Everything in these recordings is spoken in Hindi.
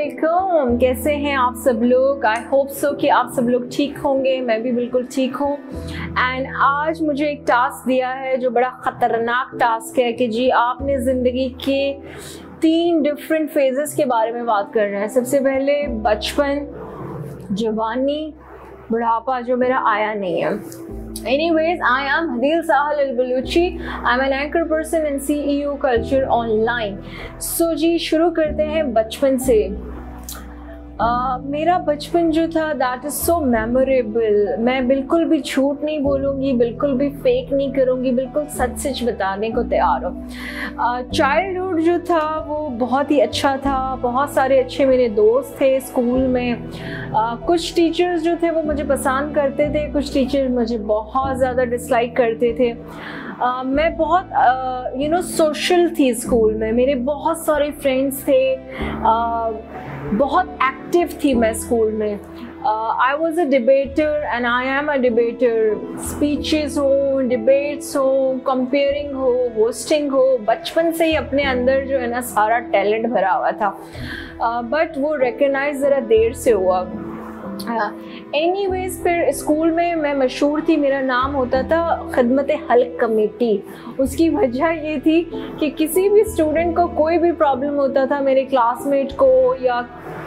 वालेकुम कैसे हैं आप सब लोग? आई होप सो कि आप सब लोग ठीक होंगे। मैं भी बिल्कुल ठीक हूँ। एंड आज मुझे एक टास्क दिया है जो बड़ा ख़तरनाक टास्क है कि जी आपने ज़िंदगी के तीन डिफरेंट फेजेस के बारे में बात कर रहे हैं। सबसे पहले बचपन, जवानी, बुढ़ापा जो मेरा आया नहीं है। Anyways, I am Hadil Sahal Al Baluchi. I'm an anchor person in CEO Culture Online. So जी शुरू करते हैं बचपन से मेरा बचपन जो था दैट इज़ सो मेमोरेबल मैं बिल्कुल भी झूठ नहीं बोलूँगी, बिल्कुल भी फेक नहीं करूँगी, बिल्कुल सच सच बताने को तैयार हूँ। चाइल्डहुड जो था, वो बहुत ही अच्छा था। बहुत सारे अच्छे मेरे दोस्त थे स्कूल में। कुछ टीचर्स जो थे, वो मुझे पसंद करते थे, कुछ टीचर्स मुझे बहुत ज़्यादा डिसलाइक करते थे। मैं बहुत यू नो सोशल थी स्कूल में। मेरे बहुत सारे फ्रेंड्स थे। बहुत एक्टिव थी मैं स्कूल में। I was a debater and I am a debater speeches हो डिबेट्स हो कंपेयरिंग हो होस्टिंग हो। बचपन से ही अपने अंदर जो है ना सारा टैलेंट भरा हुआ था। बट uh, वो रिकगनाइज ज़रा देर से हुआ। एनी uh, वेज फिर स्कूल में मैं मशहूर थी मेरा नाम होता था खदमत हल्क कमेटी। उसकी वजह ये थी कि किसी भी स्टूडेंट को कोई भी प्रॉब्लम होता था मेरे क्लासमेट को या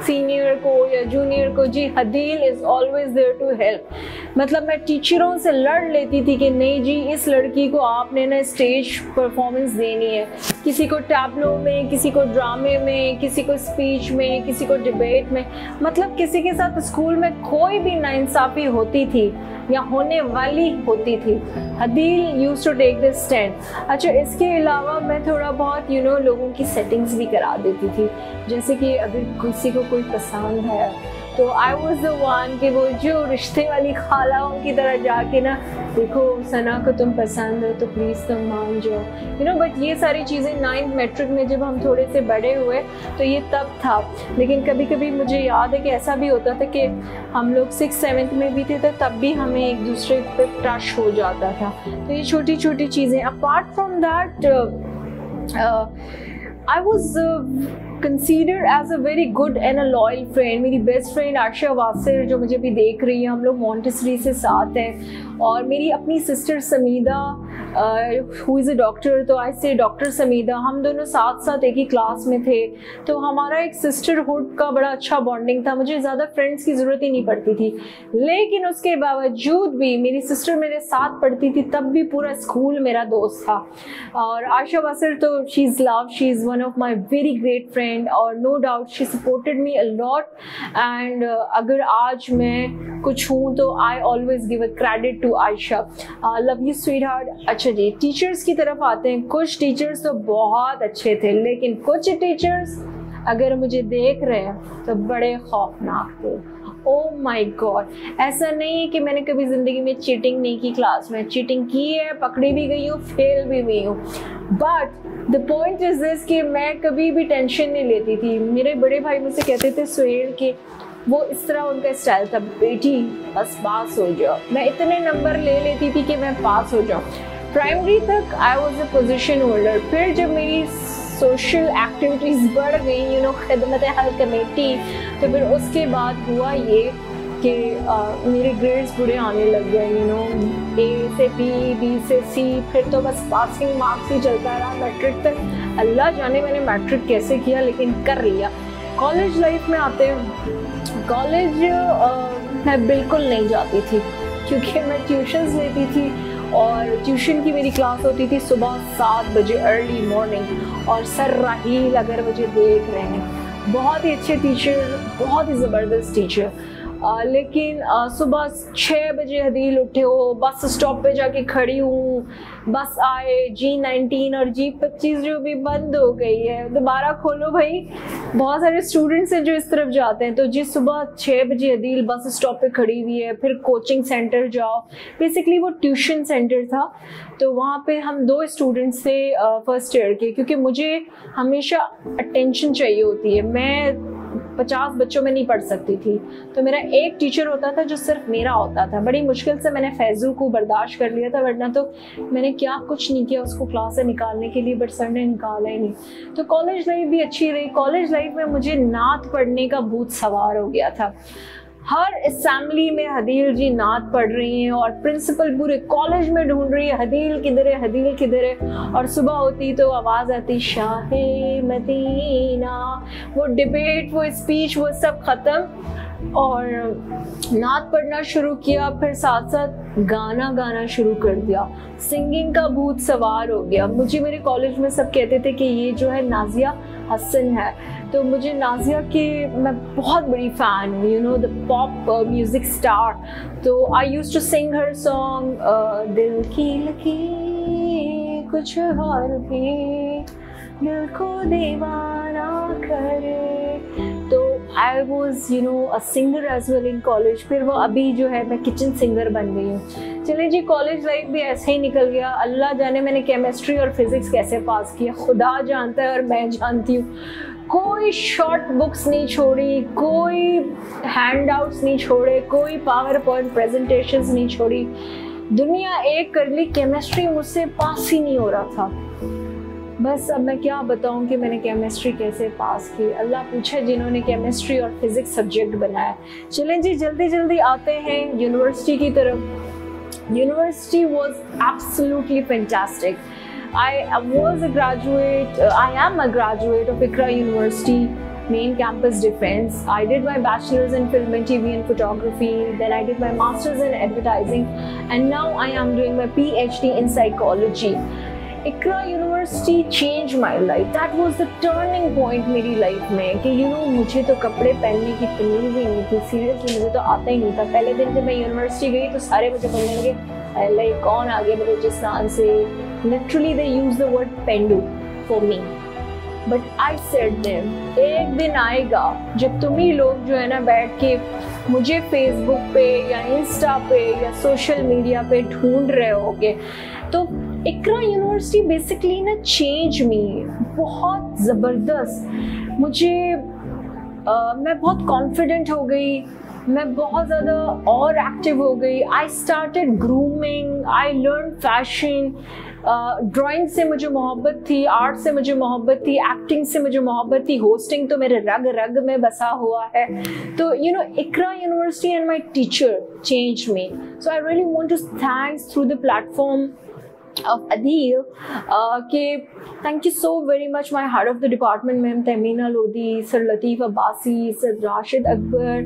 सीनियर को या जूनियर को जी Hadeel is always there to help मतलब मैं टीचरों से लड़ लेती थी कि नहीं जी इस लड़की को आपने ना स्टेज परफॉर्मेंस देनी है। किसी को टैबलो में किसी को ड्रामे में किसी को स्पीच में किसी को डिबेट में। मतलब किसी के साथ स्कूल में कोई भी नाइंसाफ़ी होती थी या होने वाली होती थी। Hadeel use to take this stand अच्छा इसके अलावा मैं थोड़ा बहुत यू you नो know, लोगों की सेटिंग्स भी करा देती थी। जैसे कि अगर किसी को कोई पसंद है तो आई वॉज़ द वन कि वो जो रिश्ते वाली खालाओं की तरह जाके ना, देखो, सना को तुम पसंद हो तो प्लीज़ तुम मान जाओ. यू नो बट ये सारी चीज़ें नाइन्थ मेट्रिक में जब हम थोड़े से बड़े हुए तो ये तब था। लेकिन कभी कभी मुझे याद है कि ऐसा भी होता था कि हम लोग सिक्स सेवन्थ में भी थे तो तब भी हमें एक दूसरे पर टच हो जाता था। तो ये छोटी छोटी चीज़ें apart from that I was consider as a very good and a loyal friend मेरी बेस्ट फ्रेंड आशा वासिर, जो मुझे भी देख रही है, हम लोग मॉन्टेसरी से साथ हैं। और मेरी अपनी sister Sameeda who is a doctor तो आई से डॉक्टर समीदा, हम दोनों साथ साथ एक ही क्लास में थे। तो हमारा एक सिस्टरहुड का बड़ा अच्छा बॉन्डिंग था। मुझे ज़्यादा फ्रेंड्स की ज़रूरत ही नहीं पड़ती थी। लेकिन उसके बावजूद भी मेरी सिस्टर मेरे साथ पढ़ती थी, तब भी पूरा स्कूल मेरा दोस्त था। और आशा वासर तो she is love she is one of my very great friend और no doubt she supported me a lot and अगर आज मैं कुछ हूँ तो I always give a credit to Ayesha love you sweet heart अच्छा जी टीचर्स की तरफ़ आते हैं। कुछ टीचर्स तो बहुत अच्छे थे, लेकिन कुछ टीचर्स अगर मुझे देख रहे हैं तो बड़े खौफनाक थे। ओ माई गॉड ऐसा नहीं है कि मैंने कभी ज़िंदगी में चीटिंग नहीं की क्लास में। चीटिंग की है, पकड़ी भी गई हूँ फेल भी हुई हूँ। But the point is this कि मैं कभी भी टेंशन नहीं लेती थी। मेरे बड़े भाई मुझसे कहते थे, सुहेल, के वो इस तरह उनका स्टाइल था, बेटी, बस पास हो जाओ। मैं इतने नंबर ले लेती थी कि मैं पास हो जाऊँ। प्राइमरी तक I was a position holder फिर जब मेरी सोशल एक्टिविटीज़ बढ़ गई यू नो खदमत हल कमेटी तो फिर उसके बाद हुआ ये कि मेरे ग्रेड्स बुरे आने लग गए यू नो ए से बी बी से सी फिर तो बस पासिंग मार्क्स ही चलता रहा मैट्रिक तक। अल्लाह जाने मैंने मैट्रिक कैसे किया, लेकिन कर लिया। कॉलेज लाइफ में आते कॉलेज मैं बिल्कुल नहीं जाती थी, क्योंकि मैं ट्यूशन्स लेती थी और ट्यूशन की मेरी क्लास होती थी सुबह सात बजे अर्ली मॉर्निंग और सर राहील अगर मुझे देख रहे हैं। बहुत ही अच्छे टीचर बहुत ही ज़बरदस्त टीचर लेकिन सुबह छः बजे हदील उठे हो बस स्टॉप पे जाके खड़ी हूँ। बस आए जी नाइनटीन और जी पच्चीस जो भी बंद हो गई है, दोबारा खोलो भाई। बहुत सारे स्टूडेंट्स हैं जो इस तरफ़ जाते हैं। तो जी, सुबह छः बजे हदील बस स्टॉप पे खड़ी हुई है, फिर कोचिंग सेंटर जाओ। बेसिकली वो ट्यूशन सेंटर था। तो वहाँ पे हम दो स्टूडेंट्स थे फ़र्स्ट ईयर के, क्योंकि मुझे हमेशा अटेंशन चाहिए होती है। मैं पचास बच्चों में नहीं पढ़ सकती थी। तो मेरा एक टीचर होता था जो सिर्फ़ मेरा होता था। बड़ी मुश्किल से मैंने फैजू को बर्दाश्त कर लिया था, वरना तो मैंने क्या कुछ नहीं किया उसको क्लास से निकालने के लिए बट सर ने निकाला ही नहीं। तो कॉलेज लाइफ भी अच्छी रही। कॉलेज लाइफ में मुझे नात पढ़ने का भूत सवार हो गया था। हर असेंबली में हदील जी नात पढ़ रही हैं और प्रिंसिपल पूरे कॉलेज में ढूंढ रही है, हदील किधर है, हदील किधर है। और सुबह होती तो आवाज़ आती, शाह मदीना। वो डिबेट वो स्पीच वो सब ख़त्म। और नात पढ़ना शुरू किया, फिर साथ साथ गाना गाना शुरू कर दिया। सिंगिंग का भूत सवार हो गया। मुझे मेरे कॉलेज में सब कहते थे कि ये जो है नाजिया हसन है। तो मुझे नाजिया के मैं बहुत बड़ी फ़ैन हूँ you know the pop music star तो I use to sing her song दिल की लकी, कुछ और भी. दिल को दीवाना करे. तो I was you know a singer as well in college फिर वो अभी जो है, मैं किचन सिंगर बन गई हूँ. चले जी कॉलेज लाइफ भी ऐसे ही निकल गया. अल्लाह जाने मैंने केमिस्ट्री और फिजिक्स कैसे पास किया. खुदा जानता है और मैं जानती हूँ. कोई शॉर्ट बुक्स नहीं छोड़ी, कोई हैंड आउट्स नहीं छोड़े, कोई पावर पॉइंट प्रेजेंटेशंस नहीं छोड़ी। दुनिया एक कर ली केमिस्ट्री मुझसे पास ही नहीं हो रहा था। बस अब मैं क्या बताऊँ कि मैंने केमिस्ट्री कैसे पास की। अल्लाह पूछे जिन्होंने केमिस्ट्री और फिजिक्स सब्जेक्ट बनाया। चलें जी, जल्दी जल्दी आते हैं यूनिवर्सिटी की तरफ़। University was absolutely fantastic I was a graduate, uh, I am a graduate of ICRA University main campus defense. I did my bachelor's in film and TV and photography, then I did my master's in advertising, and now I am doing my PhD in psychology. ICRA University changed my life. That was the turning point मेरी लाइफ में कि यू you नो know, मुझे तो कपड़े पहनने की तमीज ही नहीं थी सीरियसली मुझे तो आता ही नहीं था पहले दिन जब मैं यूनिवर्सिटी गई तो सारे मुझे बोलने लगे लाइक कौन आ गया बलूचिस्तान से literally they use the word Pendu for me but I said them एक दिन आएगा जब तुम ही लोग जो है ना बैठ के मुझे फेसबुक पे या इंस्टा पे या सोशल मीडिया पे ढूंढ रहे होगे। तो इकरा यूनिवर्सिटी बेसिकली ना चेंज मी बहुत ज़बरदस्त। मुझे uh, मैं बहुत कॉन्फिडेंट हो गई मैं बहुत ज़्यादा और एक्टिव हो गई। I started grooming I learn fashion drawing से मुझे मोहब्बत थी आर्ट से मुझे मोहब्बत थी एक्टिंग से मुझे मोहब्बत थी होस्टिंग तो मेरे रग रग में बसा हुआ है। तो you know Iqra university and my teacher change me so I really want to thanks through the platform of Adil uh, thank you so very much my head of the department ma'am Tamina Lodi Sir Latif Abbasi Sir Rashid Akbar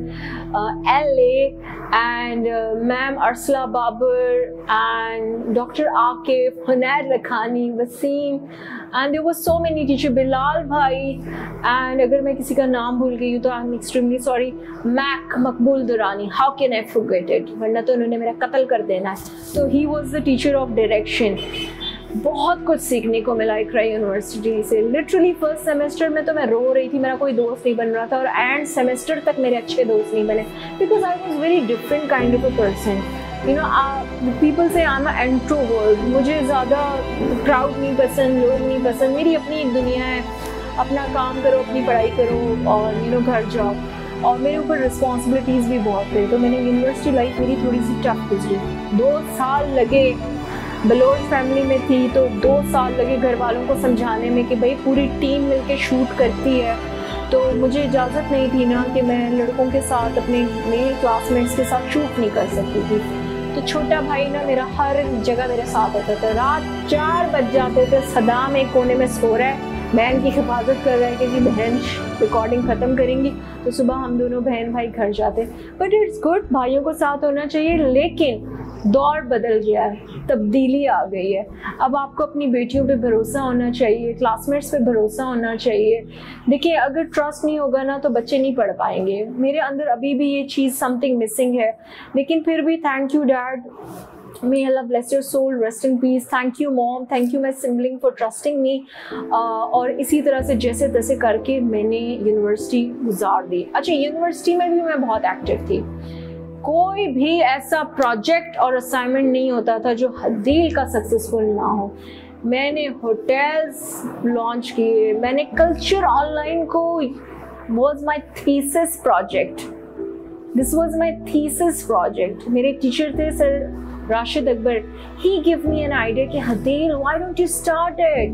uh, LA and uh, ma'am Arsla Babar and Dr. Akif Hunair Rakhani Wasim and there were so many teachers Bilal bhai, and अगर मैं किसी का नाम भूल गई हूँ तो I am extremely sorry Mac Maqbool Durrani how can I forget it वरना तो उन्होंने मेरा कत्ल कर देना है. तो he was the teacher of direction बहुत कुछ सीखने को मिला इकरा यूनिवर्सिटी से. लिटरली फ़र्स्ट सेमेस्टर में तो मैं रो रही थी, मेरा कोई दोस्त नहीं बन रहा था और एंड सेमेस्टर तक मेरे अच्छे दोस्त नहीं बने. Because I was very different kind of a person you know people say I am एंट्रोवर्ड मुझे ज़्यादा क्राउड नहीं पसंद, लोग नहीं पसंद। मेरी अपनी एक दुनिया है। अपना काम करो, अपनी पढ़ाई करो और यू नो घर जाओ। और मेरे ऊपर रिस्पॉन्सिबिलिटीज़ भी बहुत थे तो मैंने यूनिवर्सिटी लाइफ मेरी थोड़ी सी टफ गुजरी। दो साल लगे बलोच फैमिली में थी तो दो साल लगे घर वालों को समझाने में कि भाई पूरी टीम मिलके शूट करती है। तो मुझे इजाज़त नहीं थी ना कि मैं लड़कों के साथ अपने मेरे क्लासमेट्स के साथ शूट नहीं कर सकती थी। तो छोटा भाई ना मेरा हर जगह मेरे साथ होता था। रात चार बज जाते थे, सदा में कोने में सो रहा है। बहन की हिफाजत कर रहा है क्योंकि बहन रिकॉर्डिंग ख़त्म करेंगी तो सुबह हम दोनों बहन भाई घर जाते हैं। बट इट्स गुड भाइयों को साथ होना चाहिए, लेकिन दौर बदल गया है, तब्दीली आ गई है। अब आपको अपनी बेटियों पे भरोसा होना चाहिए क्लासमेट्स पे भरोसा होना चाहिए। देखिए, अगर ट्रस्ट नहीं होगा ना तो बच्चे नहीं पढ़ पाएँगे। मेरे अंदर अभी भी ये चीज़ समथिंग मिसिंग है। लेकिन फिर भी thank you dad may allah bless your soul rest in peace. Thank you, mom. Thank you, my sibling, for trusting me. Uh, और इसी तरह से, जैसे तैसे करके मैंने यूनिवर्सिटी गुजार दी। अच्छा यूनिवर्सिटी में भी मैं बहुत एक्टिव थी। कोई भी ऐसा प्रोजेक्ट और असाइनमेंट नहीं होता था जो दिल का सक्सेसफुल ना हो। मैंने होटल्स लॉन्च किए। मैंने कल्चर ऑनलाइन को was my thesis project this was my thesis project मेरे टीचर थे sir Rashid Akbar he give me an idea कि Hadeel why don't you start it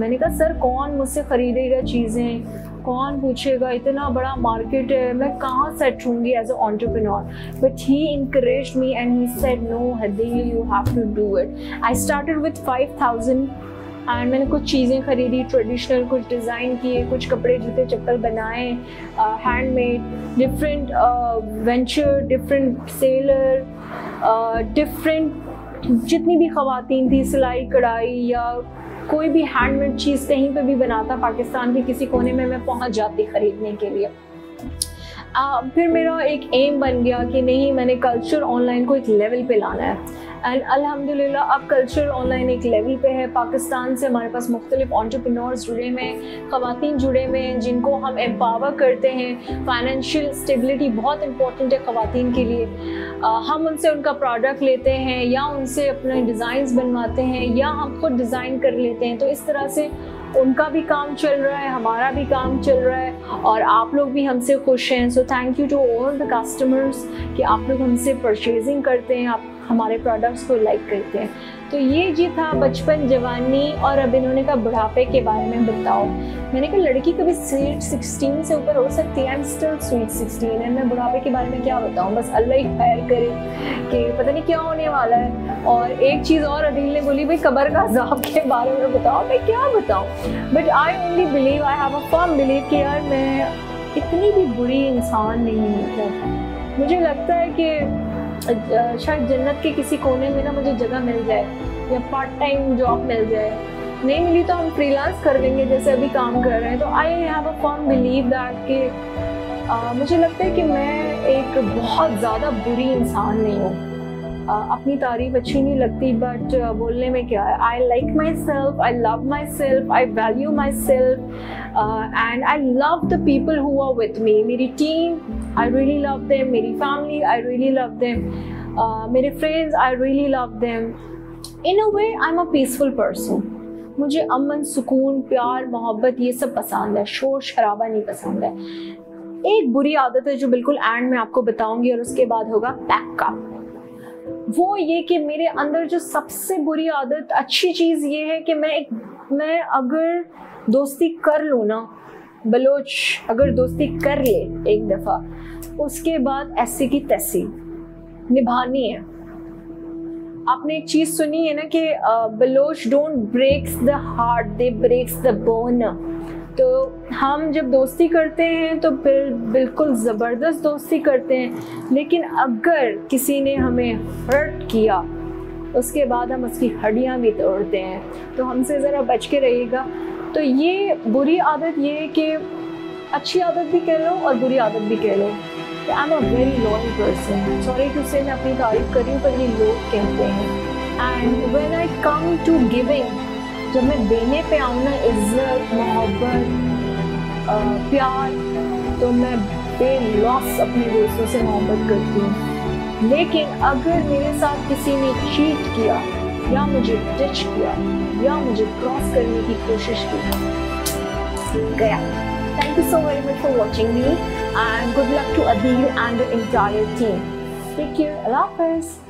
मैंने कहा, सर, कौन मुझसे खरीदेगा चीज़ें? कौन पूछेगा? इतना बड़ा मार्केट है, मैं कहाँ सेट होंगी as a but he encourage me and he said no Hadeel you have to do it I started with five thousand and मैंने कुछ चीज़ें खरीदी ट्रेडिशनल कुछ डिज़ाइन किए, कुछ कपड़े जूते, चप्पल बनाए handmade different venture different seller different जितनी भी खातन थी सिलाई कढ़ाई या कोई भी हैंडमेड चीज़ कहीं पे भी बनाता पाकिस्तान के किसी कोने में मैं पहुँच जाती ख़रीदने के लिए। आ, फिर मेरा एक एम बन गया कि नहीं मैंने कल्चर ऑनलाइन को एक लेवल पे लाना है। एंड अल्हम्दुलिल्लाह अब कल्चर ऑनलाइन एक लेवल पे है। पाकिस्तान से हमारे पास मुख्तलिफ़ ऑन्टरप्रनोर्स जुड़े हुए हैं ख़वान जुड़े हुए हैं, जिनको हम एम्पावर करते हैं। फाइनेंशियल स्टेबिलिटी बहुत इंपॉर्टेंट है ख़वान के लिए। हम उनसे उनका प्रोडक्ट लेते हैं या उनसे अपने डिज़ाइंस बनवाते हैं या हम खुद डिज़ाइन कर लेते हैं। तो इस तरह से उनका भी काम चल रहा है, हमारा भी काम चल रहा है और आप लोग भी हमसे खुश हैं। So thank you to all the customers कि आप लोग हमसे परचेजिंग करते हैं। आप हमारे प्रोडक्ट्स को लाइक करते हैं। तो ये जी था बचपन जवानी और अब इन्होंने कहा बुढ़ापे के बारे में बताओ। मैंने कहा, लड़की कभी स्वीट सिक्सटीन से ऊपर हो सकती है। I am still sweet sixteen and मैं बुढ़ापे के बारे में क्या बताऊँ? बस अल्लाह ही खैर करे कि पता नहीं क्या होने वाला है। और एक चीज़ और अदील ने बोली, भाई कबर का अजाब के बारे में बताओ। मैं क्या बताऊँ? But I only believe I have a firm believe कि यार मैं इतनी भी बुरी इंसान नहीं हूँ। मुझे लगता है कि शायद जन्नत के किसी कोने में ना मुझे जगह मिल जाए, या पार्ट टाइम जॉब मिल जाए। नहीं मिली तो हम फ्रीलांस कर देंगे, जैसे अभी काम कर रहे हैं। तो I have a firm believe that कि मुझे लगता है कि मैं एक बहुत ज़्यादा बुरी इंसान नहीं हूँ। अपनी तारीफ़ अच्छी नहीं लगती बट बोलने में क्या है? I like myself I love myself I value myself and I love the people who are with me मेरी team I really love them मेरी family I really love them मेरे friends I really love them in a way I am a peaceful person मुझे अमन, सुकून, प्यार, मोहब्बत, ये सब पसंद है. शोर, शराबा नहीं पसंद है. एक बुरी आदत है जो बिल्कुल एंड में आपको बताऊँगी और उसके बाद होगा पैक का वो ये कि मेरे अंदर जो सबसे बुरी आदत, अच्छी चीज़ ये है कि मैं एक, मैं अगर दोस्ती कर लूँ ना, बलोच, अगर दोस्ती कर ले एक दफ़ा, उसके बाद ऐसी की तैसी। निभानी है। आपने एक चीज़ सुनी है ना कि Baloch don't breaks the heart they breaks the bone तो हम जब दोस्ती करते हैं तो फिर बिल्कुल ज़बरदस्त दोस्ती करते हैं। लेकिन अगर किसी ने हमें हर्ट किया, उसके बाद हम उसकी हड्डियाँ भी तोड़ते हैं। तो हमसे ज़रा बच के रहिएगा। तो ये बुरी आदत ये है कि अच्छी आदत भी कह लो और बुरी आदत भी कह लो। I am a very loyal person sorry to say मैं अपनी तारीफ़ कर हूँ, पर ये लोग कहते हैं। And when I come to giving जब मैं देने पे आऊँ ना इज़्ज़त, मोहब्बत प्यार तो मैं बेलॉस अपने दोस्तों से मोहब्बत करती हूँ। लेकिन अगर मेरे साथ किसी ने चीट किया या मुझे टच किया या मुझे क्रॉस करने की कोशिश की। गया। Thank you so very much for watching me and good luck to Adeel and the entire team take care अल्लाह हाफिज़